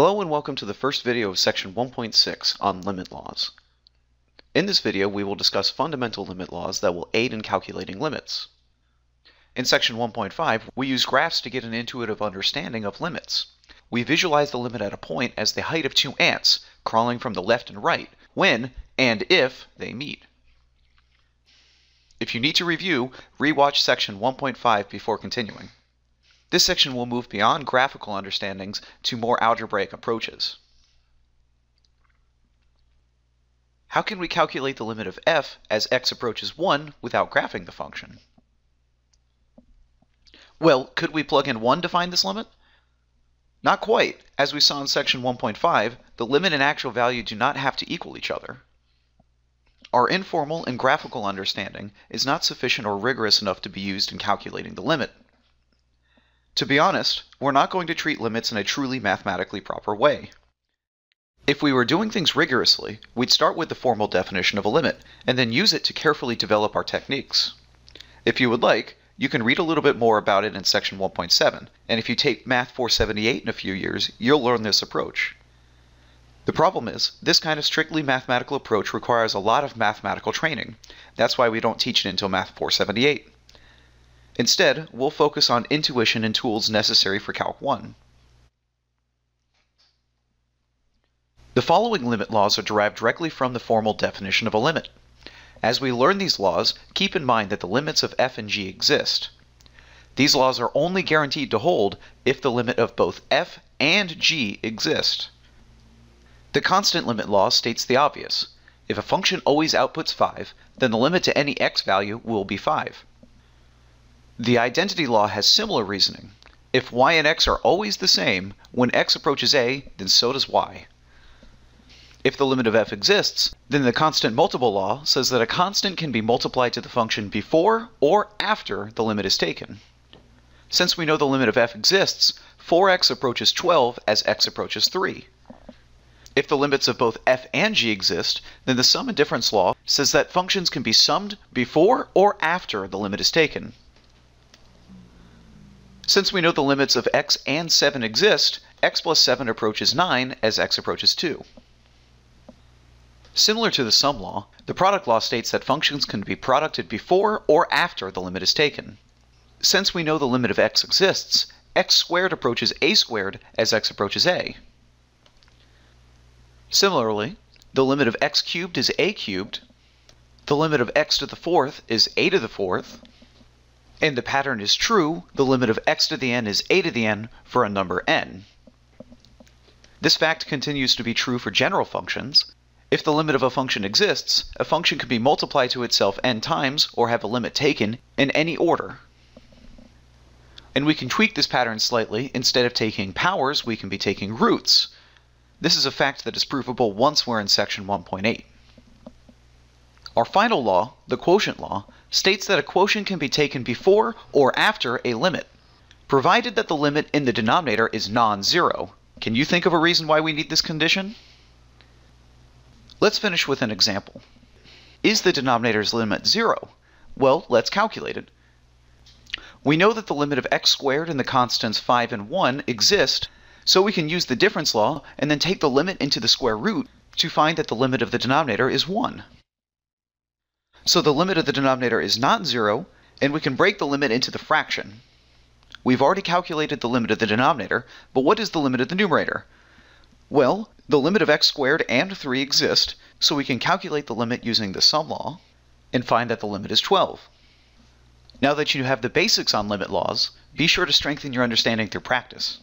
Hello and welcome to the first video of section 1.6 on limit laws. In this video we will discuss fundamental limit laws that will aid in calculating limits. In section 1.5 we use graphs to get an intuitive understanding of limits. We visualize the limit at a point as the height of two ants crawling from the left and right when and if they meet. If you need to review, rewatch section 1.5 before continuing. This section will move beyond graphical understandings to more algebraic approaches. How can we calculate the limit of f as x approaches 1 without graphing the function? Well, could we plug in 1 to find this limit? Not quite. As we saw in section 1.5, the limit and actual value do not have to equal each other. Our informal and graphical understanding is not sufficient or rigorous enough to be used in calculating the limit. To be honest, we're not going to treat limits in a truly mathematically proper way. If we were doing things rigorously, we'd start with the formal definition of a limit, and then use it to carefully develop our techniques. If you would like, you can read a little bit more about it in section 1.7, and if you take Math 478 in a few years, you'll learn this approach. The problem is, this kind of strictly mathematical approach requires a lot of mathematical training. That's why we don't teach it until Math 478. Instead, we'll focus on intuition and tools necessary for Calc 1. The following limit laws are derived directly from the formal definition of a limit. As we learn these laws, keep in mind that the limits of f and g exist. These laws are only guaranteed to hold if the limit of both f and g exist. The constant limit law states the obvious. If a function always outputs 5, then the limit to any x value will be 5. The identity law has similar reasoning. If y and x are always the same, when x approaches a, then so does y. If the limit of f exists, then the constant multiple law says that a constant can be multiplied to the function before or after the limit is taken. Since we know the limit of f exists, 4x approaches 12 as x approaches 3. If the limits of both f and g exist, then the sum and difference law says that functions can be summed before or after the limit is taken. Since we know the limits of x and 7 exist, x plus 7 approaches 9 as x approaches 2. Similar to the sum law, the product law states that functions can be producted before or after the limit is taken. Since we know the limit of x exists, x squared approaches a squared as x approaches a. Similarly, the limit of x cubed is a cubed, the limit of x to the fourth is a to the fourth, and the pattern is true, the limit of x to the n is a to the n for a number n. This fact continues to be true for general functions. If the limit of a function exists, a function can be multiplied to itself n times or have a limit taken in any order. And we can tweak this pattern slightly. Instead of taking powers, we can be taking roots. This is a fact that is provable once we're in section 1.8. Our final law, the quotient law, states that a quotient can be taken before or after a limit, provided that the limit in the denominator is non-zero. Can you think of a reason why we need this condition? Let's finish with an example. Is the denominator's limit 0? Well, let's calculate it. We know that the limit of x squared and the constants 5 and 1 exist, so we can use the difference law and then take the limit into the square root to find that the limit of the denominator is 1. So the limit of the denominator is not 0, and we can break the limit into the fraction. We've already calculated the limit of the denominator, but what is the limit of the numerator? Well, the limit of x squared and 3 exist, so we can calculate the limit using the sum law and find that the limit is 12. Now that you have the basics on limit laws, be sure to strengthen your understanding through practice.